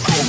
Let's.